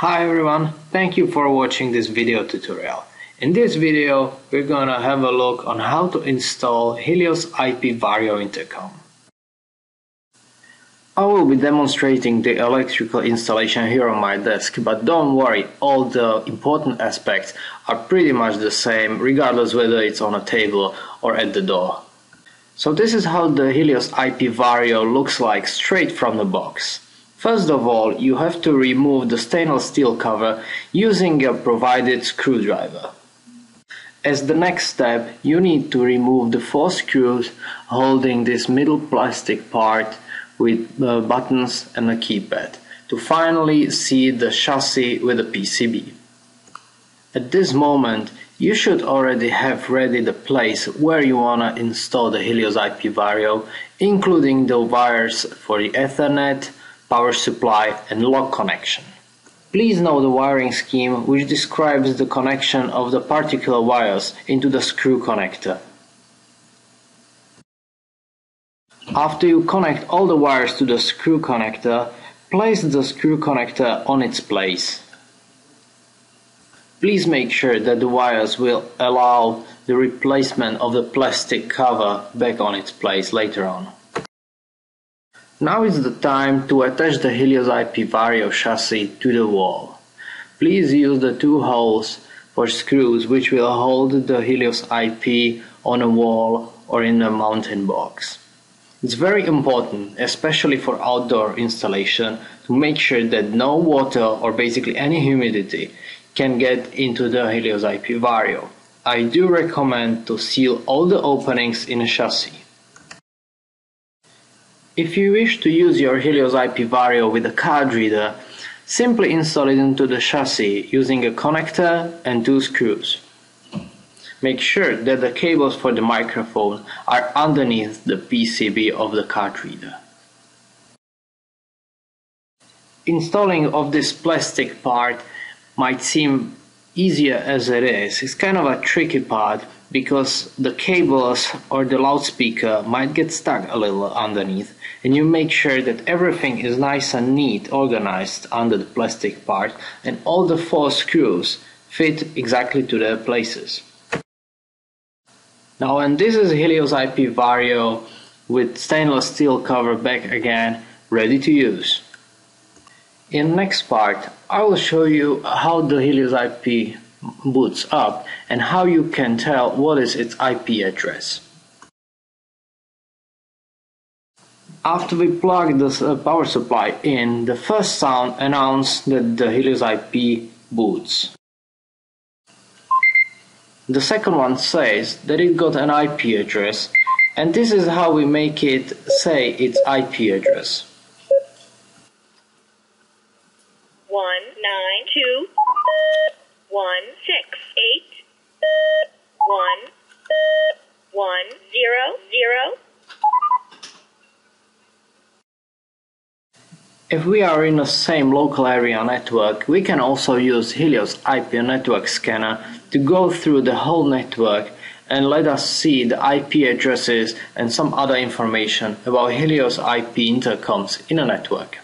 Hi everyone, thank you for watching this video tutorial. In this video, we're gonna have a look on how to install Helios IP Vario intercom. I will be demonstrating the electrical installation here on my desk, but don't worry, all the important aspects are pretty much the same regardless whether it's on a table or at the door. So this is how the Helios IP Vario looks like straight from the box. First of all, you have to remove the stainless steel cover using a provided screwdriver. As the next step, you need to remove the four screws holding this middle plastic part with uh, buttons and a keypad to finally see the chassis with a PCB. At this moment, you should already have ready the place where you wanna install the Helios IP Vario, including the wires for the Ethernet, power supply and lock connection. Please note the wiring scheme which describes the connection of the particular wires into the screw connector. After you connect all the wires to the screw connector, place the screw connector on its place. Please make sure that the wires will allow the replacement of the plastic cover back on its place later on. Now is the time to attach the Helios IP Vario chassis to the wall. Please use the two holes for screws which will hold the Helios IP on a wall or in a mounting box. It's very important, especially for outdoor installation, to make sure that no water or basically any humidity can get into the Helios IP Vario. I do recommend to seal all the openings in a chassis. If you wish to use your Helios IP Vario with a card reader, simply install it into the chassis using a connector and two screws. Make sure that the cables for the microphone are underneath the PCB of the card reader. Installing of this plastic part might seem easier as it is. It's kind of a tricky part because the cables or the loudspeaker might get stuck a little underneath and you make sure that everything is nice and neat organized under the plastic part and all the four screws fit exactly to their places. Now and this is Helios IP Vario with stainless steel cover back again ready to use. In next part I will show you how the Helios IP boots up and how you can tell what is its IP address. After we plug the power supply in, the first sound announced that the Helios IP boots. The second one says that it got an IP address and this is how we make it say its IP address. 192 168 100 If we are in the same local area network, we can also use Helios IP network scanner to go through the whole network and let us see the IP addresses and some other information about Helios IP intercoms in a network.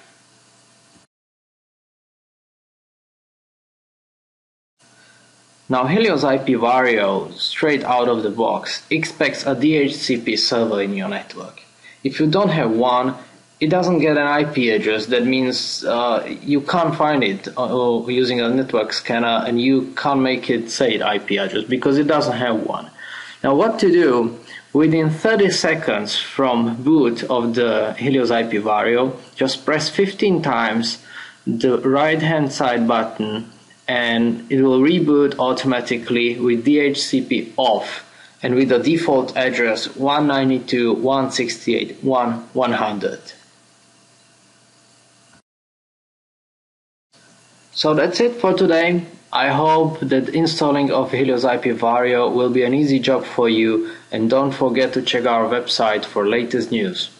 Now Helios IP Vario, straight out of the box, expects a DHCP server in your network. If you don't have one, it doesn't get an IP address. That means uh, you can't find it uh, using a network scanner, and you can't make it say IP address because it doesn't have one. Now, what to do? Within 30 seconds from boot of the Helios IP Vario, just press 15 times the right hand side button and it will reboot automatically with DHCP off and with the default address 192.168.1.100. So that's it for today. I hope that installing of Helios IP Vario will be an easy job for you and don't forget to check our website for latest news.